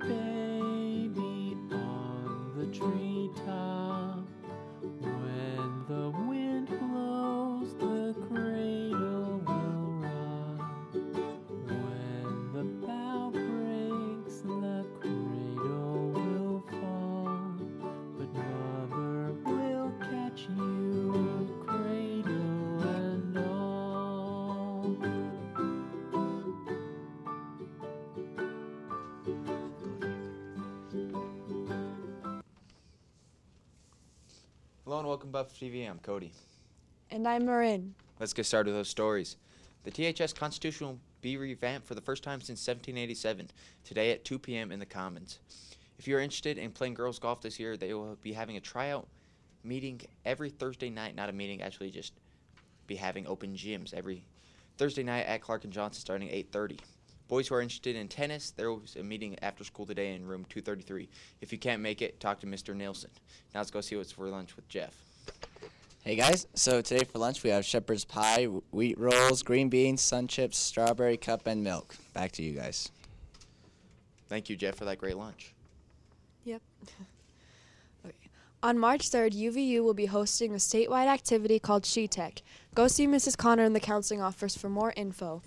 baby Hello and welcome back to TV. I'm Cody. And I'm Marin. Let's get started with those stories. The THS Constitution will be revamped for the first time since 1787, today at 2 p.m. in the Commons. If you're interested in playing girls golf this year, they will be having a tryout meeting every Thursday night, not a meeting, actually just be having open gyms every Thursday night at Clark and Johnson starting at 8:30. Boys who are interested in tennis, there was a meeting after school today in room 233. If you can't make it, talk to Mr. Nielsen. Now let's go see what's for lunch with Jeff. Hey guys, so today for lunch we have shepherd's pie, wheat rolls, green beans, sun chips, strawberry cup, and milk. Back to you guys. Thank you, Jeff, for that great lunch. Yep. okay. On March 3rd, UVU will be hosting a statewide activity called SheTech. Go see Mrs. Connor in the counseling office for more info.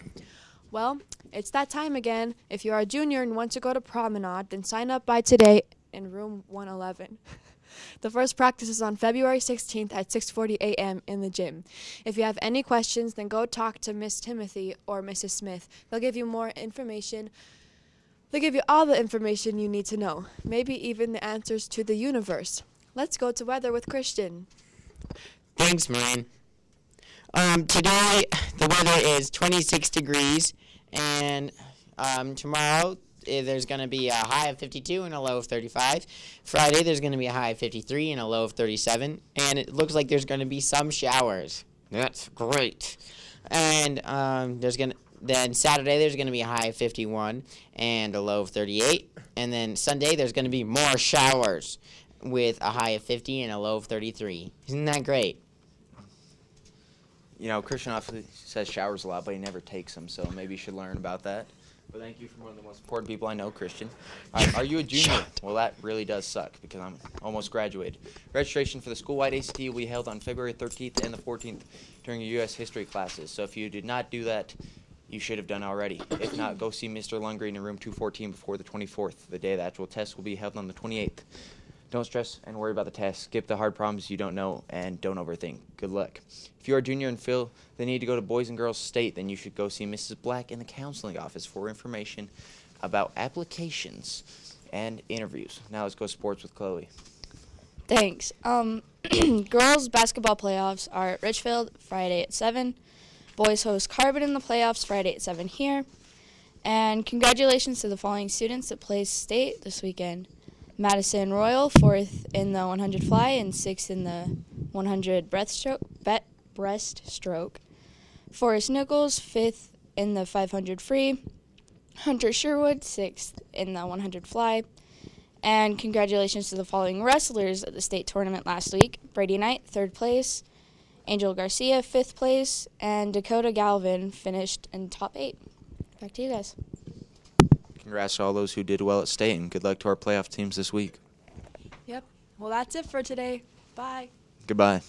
Well, it's that time again. If you are a junior and want to go to Promenade, then sign up by today in room 111. The first practice is on February 16th at 6:40 a.m. in the gym. If you have any questions, then go talk to Miss Timothy or Mrs. Smith. They'll give you more information. They'll give you all the information you need to know, maybe even the answers to the universe. Let's go to weather with Christian. Thanks, Marin. Um, today the weather is 26 degrees, and um, tomorrow eh, there's going to be a high of 52 and a low of 35. Friday there's going to be a high of 53 and a low of 37, and it looks like there's going to be some showers. That's great. And um, there's going to then Saturday there's going to be a high of 51 and a low of 38, and then Sunday there's going to be more showers with a high of 50 and a low of 33. Isn't that great? You know, Christian often says showers a lot, but he never takes them, so maybe you should learn about that. But thank you for one of the most important people I know, Christian. Right, uh, are you a junior? Well, that really does suck because I'm almost graduated. Registration for the school-wide ACT will be held on February 13th and the 14th during your U.S. history classes. So if you did not do that, you should have done already. If not, go see Mr. Lundgren in room 214 before the 24th. The day the actual test will be held on the 28th. Don't stress and worry about the test. Skip the hard problems you don't know and don't overthink. Good luck. If you are a junior and feel the need to go to Boys and Girls State, then you should go see Mrs. Black in the counseling office for information about applications and interviews. Now let's go sports with Chloe. Thanks. Um, girls basketball playoffs are at Richfield Friday at 7. Boys host Carbon in the playoffs Friday at 7 here. And congratulations to the following students that placed state this weekend. Madison Royal, fourth in the 100 fly and sixth in the 100 breaststroke. Breaststroke. Forrest Nichols, fifth in the 500 free. Hunter Sherwood, sixth in the 100 fly. And congratulations to the following wrestlers at the state tournament last week Brady Knight, third place. Angel Garcia, fifth place. And Dakota Galvin finished in top eight. Back to you guys. Congrats to all those who did well at state, and good luck to our playoff teams this week. Yep. Well, that's it for today. Bye. Goodbye.